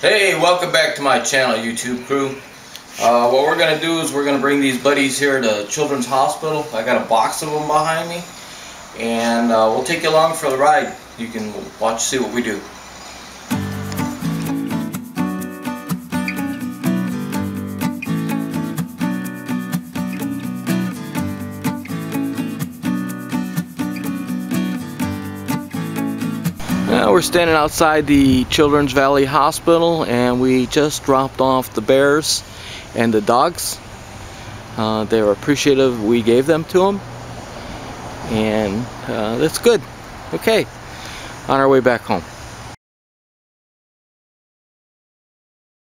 Hey, welcome back to my channel, YouTube crew. Uh, what we're going to do is we're going to bring these buddies here to Children's Hospital. I got a box of them behind me. And uh, we'll take you along for the ride. You can watch, see what we do. Now we're standing outside the Children's Valley Hospital and we just dropped off the bears and the dogs. Uh, they were appreciative we gave them to them and uh, that's good. Okay, on our way back home.